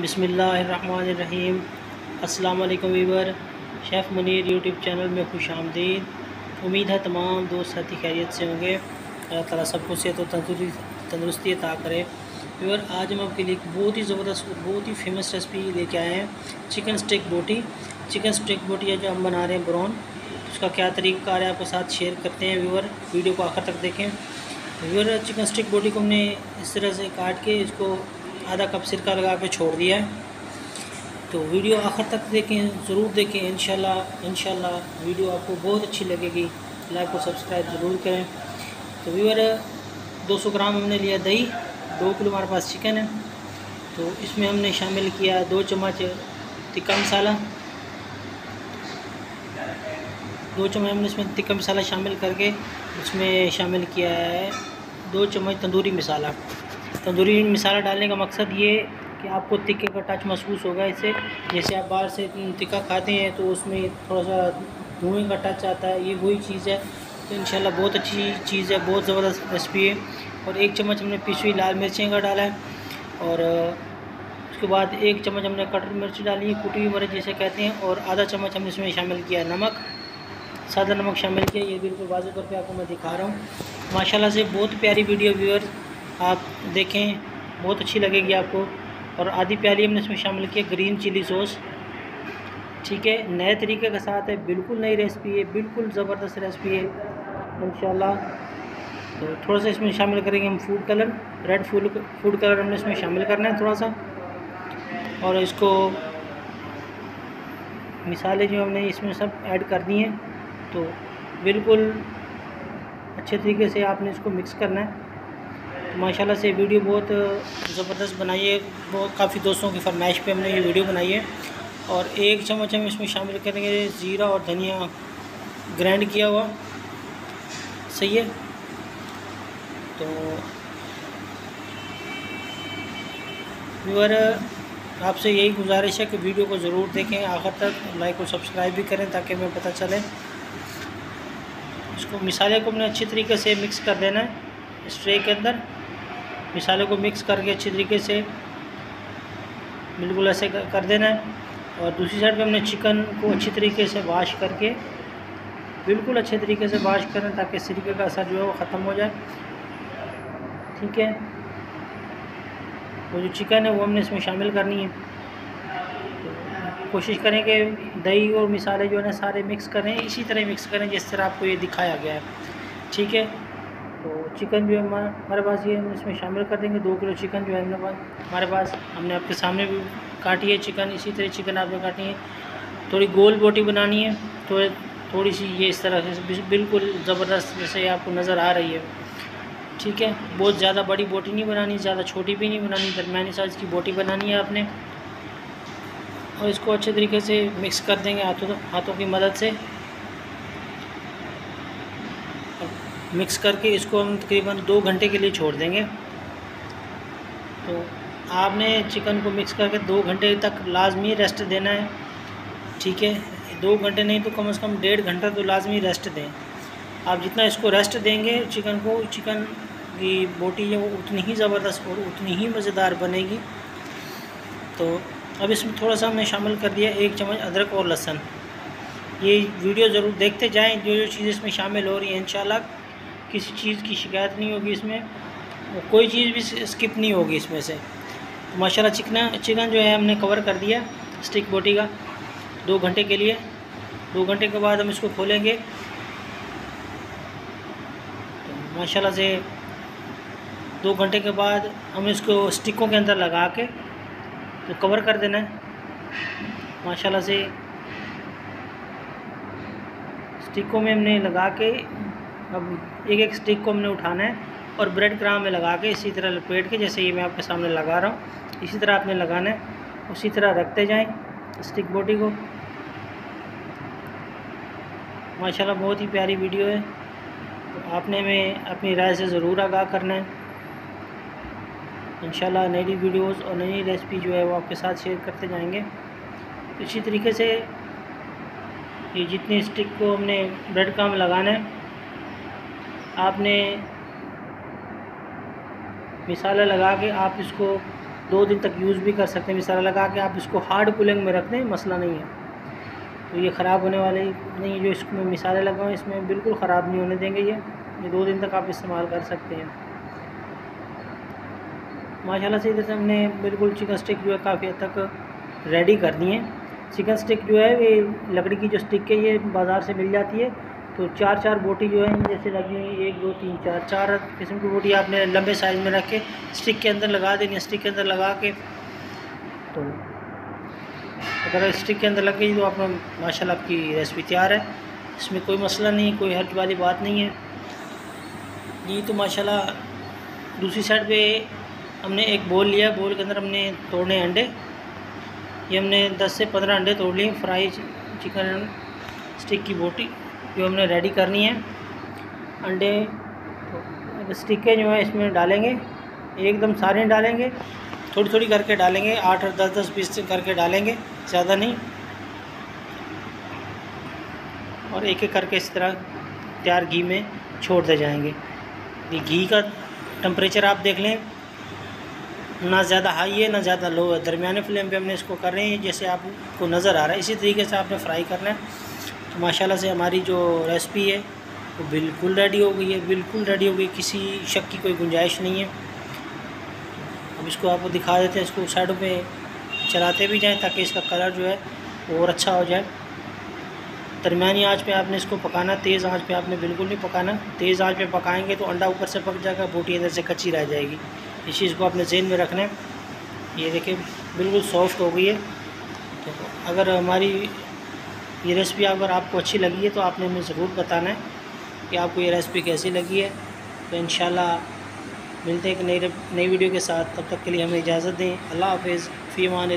बिसमीम वालेकुम viewer chef Munir YouTube channel में खुश आमदीद। उम्मीद है तमाम दोस्त साथी खैरियत से होंगे। अल्लाह ताला सबको सेहत तो तंदुरुस्ती अता करे। वीवर आज हम आपके लिए एक बहुत ही ज़बरदस्त, बहुत ही फ़ेमस रेसिपी लेके आए हैं, chicken stick boti chicken stick boti जो हम बना रहे हैं ब्राउन। उसका क्या तरीका है आपके साथ शेयर करते हैं व्यूवर वीडियो को आखिर तक देखें। व्यूवर चिकन स्टिक बोटी को हमने इस तरह से काट के इसको आधा कप सिरका लगा के छोड़ दिया है। तो वीडियो आखिर तक देखें, ज़रूर देखें इन इंशाल्लाह वीडियो आपको बहुत अच्छी लगेगी। लाइक और सब्सक्राइब ज़रूर करें। तो व्यूवर 200 ग्राम हमने लिया दही, दो किलो हमारे पास चिकन है। तो इसमें हमने शामिल किया दो चम्मच तिक्का मसाला दो चम्मच हमने इसमें तिक्का मसाला शामिल करके, इसमें शामिल किया है दो चम्मच तंदूरी मसाला। तंदूरी मसाला डालने का मकसद ये कि आपको तिक्के का टच महसूस होगा इससे। जैसे आप बाहर से तिक्का खाते हैं तो उसमें थोड़ा सा धुएँ का टच आता है, ये वही चीज़ है। तो इन बहुत अच्छी चीज़ है, बहुत ज़बरदस्त रेसिपी है। और एक चम्मच हमने पिसी लाल मिर्चें का डाला है। और, उसके बाद एक चम्मच हमने कटर मिर्च डाली है, कुटी हुई जिसे कहते हैं। और आधा चम्मच हमने इसमें शामिल किया नमक। सादा नमक शामिल किया, ये बिल्कुल वाजू करके आपको मैं दिखा रहा हूँ। माशाल्लाह से बहुत प्यारी वीडियो व्यूअर आप देखें, बहुत अच्छी लगेगी आपको। और आधी प्याली हमने इसमें शामिल किया ग्रीन चिली सॉस ठीक है, नए तरीके के साथ है, बिल्कुल नई रेसिपी है, बिल्कुल ज़बरदस्त रेसिपी है इन तो थोड़ा सा इसमें शामिल करेंगे हम food colour red food food colour हमने इसमें शामिल करना है थोड़ा सा। और इसको मिसाले जो हमने इसमें सब ऐड कर दी हैं तो बिल्कुल अच्छे तरीके से आपने इसको मिक्स करना है। माशाल्लाह से वीडियो बहुत ज़बरदस्त बनाई है। बहुत काफ़ी दोस्तों की फरमाइश पे हमने ये वीडियो बनाई है। और एक चम्मच हम इसमें शामिल करेंगे ज़ीरा और धनिया ग्राइंड किया हुआ। सही है? तो व्यूअर, आपसे यही गुजारिश है कि वीडियो को ज़रूर देखें। आखिर तक लाइक और सब्सक्राइब भी करें ताकि हमें पता चले। इसको मिसाले को हमने अच्छी तरीके से मिक्स कर देना है। इस ट्रे के अंदर मिसाले को मिक्स करके अच्छे तरीके से बिल्कुल ऐसे कर देना है। और दूसरी साइड पे हमने चिकन को अच्छी तरीके से वाश करके बिल्कुल अच्छे तरीके से वाश करें ताकि सिरके का असर जो है वो ख़त्म हो जाए। ठीक है? वो जो चिकन है वो हमने इसमें शामिल करनी है। तो कोशिश करें कि दही और मिसाले जो है ना सारे मिक्स करें, इसी तरह मिक्स करें जिस तरह आपको ये दिखाया गया है। ठीक है? तो चिकन जो है हमारे पास ये हम इसमें शामिल कर देंगे। दो किलो चिकन जो है हमारे पास हमारे पास, हमने आपके सामने भी काटी है चिकन, इसी तरह चिकन आपने काटी है। थोड़ी गोल बोटी बनानी है तो थोड़ी सी ये इस तरह से बिल्कुल ज़बरदस्त जैसे आपको नज़र आ रही है। ठीक है, बहुत ज़्यादा बड़ी बोटी नहीं बनानी, ज़्यादा छोटी भी नहीं बनानी, दरमियानी साइज़ की बोटी बनानी है आपने। और इसको अच्छे तरीके से मिक्स कर देंगे हाथों हाथों की मदद से। मिक्स करके इसको हम तकरीबन दो घंटे के लिए छोड़ देंगे। तो आपने चिकन को मिक्स करके दो घंटे तक लाजमी रेस्ट देना है, ठीक है? दो घंटे नहीं तो कम से कम डेढ़ घंटा तो लाजमी रेस्ट दें। आप जितना इसको रेस्ट देंगे चिकन को, चिकन की बोटी है वो उतनी ही ज़बरदस्त और उतनी ही मज़ेदार बनेगी। तो अब इसमें थोड़ा सा हमने शामिल कर दिया एक चम्मच अदरक और लहसुन। ये वीडियो ज़रूर देखते जाएँ जो जो चीज़ें इसमें शामिल हो रही है, इंशाल्लाह। किसी चीज़ की शिकायत नहीं होगी इसमें कोई चीज़ भी स्किप नहीं होगी इसमें से। तो माशाल्लाह चिकना, चिकन जो है हमने कवर कर दिया स्टिक बोटी का, दो घंटे के लिए। दो घंटे के बाद हम इसको खोलेंगे। तो माशाल्लाह से दो घंटे के बाद हम इसको स्टिकों के अंदर लगा के तो कवर कर देना है। माशाल्लाह से स्टिकों में हमने लगा के अब एक एक स्टिक को हमने उठाना है और ब्रेड क्राम में लगा के इसी तरह लपेट के, जैसे ये मैं आपके सामने लगा रहा हूँ, इसी तरह आपने लगाना है। उसी तरह रखते जाएँ स्टिक बोटी को। माशाल्लाह, बहुत ही प्यारी वीडियो है। तो आपने हमें अपनी राय से ज़रूर आगाह करना है। इंशाल्लाह नई वीडियोस और नई रेसिपी जो है वो आपके साथ शेयर करते जाएँगे। इसी तरीके से ये जितनी स्टिक को हमने ब्रेड काम लगाना है आपने मिसाला लगा के आप इसको दो दिन तक यूज़ भी कर सकते हैं। मिसाला लगा के आप इसको हार्ड कूलिंग में रख दें मसला नहीं है। तो ये ख़राब होने वाले नहीं जो इसमें मिसाले लगाएँ इसमें बिल्कुल ख़राब नहीं होने देंगे ये। ये दो दिन तक आप इस्तेमाल कर सकते हैं। माशाल्लाह से इधर से हमने बिल्कुल चिकन स्टिक जो है काफ़ी हद तक रेडी कर दिए चिकन स्टिक जो है, ये लकड़ी की जो स्टिक है, ये बाज़ार से मिल जाती है। तो चार चार बोटी जो है, जैसे लगी हुई एक, दो, तीन, चार चार किस्म की बोटी आपने लंबे साइज़ में रख स्टिक के अंदर लगा देनी स्टिक के अंदर लगा के। तो अगर स्टिक के अंदर लग गई तो आपने माशाल्लाह आपकी रेसिपी तैयार है। इसमें कोई मसला नहीं, कोई हर्ज वाली बात नहीं है। ये तो माशाल्लाह दूसरी साइड पे हमने एक बोल लिया बोल के अंदर हमने तोड़ने अंडे। ये हमने 10 से 15 अंडे तोड़ लिए फ्राई चिकन स्टिक की बोटी। जो हमने रेडी करनी है। अंडे स्टिकें जो है इसमें डालेंगे। एकदम सारे डालेंगे। थोड़ी थोड़ी करके डालेंगे। आठ और दस दस पीस करके डालेंगे। ज़्यादा नहीं। और एक एक करके इस तरह तैयार घी में छोड़ते जाएँगे। ये घी का टम्परेचर आप देख लें। ना ज़्यादा हाई है, ना ज़्यादा लो है। दरमियाने फ्लेम पे हमने इसको कर रहे हैं। जैसे आपको नज़र आ रहा है, इसी तरीके से आपने फ्राई करना है। माशाल्लाह से हमारी जो रेसिपी है, वो बिल्कुल रेडी हो गई है, बिल्कुल रेडी हो गई किसी शक की कोई गुंजाइश नहीं है। अब इसको आपको दिखा देते हैं, इसको साइडों पे चलाते भी जाएँ ताकि इसका कलर जो है, और अच्छा हो जाए। दरमियानी आँच पे आपने इसको पकाना, तेज़ आँच पे आपने बिल्कुल नहीं पकाना। तेज़ आँच पे पकाएँगे तो अंडा ऊपर से पक जाएगा, बोटी अंदर से कच्ची रह जाएगी। इस चीज़ को अपने जेन में रखना है। ये देखिए, बिल्कुल सॉफ्ट हो गई है। तो अगर हमारी ये रेसिपी अगर आपको अच्छी लगी है तो आपने हमें ज़रूर बताना है कि आपको ये रेसिपी कैसी लगी है। तो इन मिलते हैं एक नई नई वीडियो के साथ। तब तक के लिए हमें इजाज़त दें। अल्लाह हाफिज़। फ़ी मान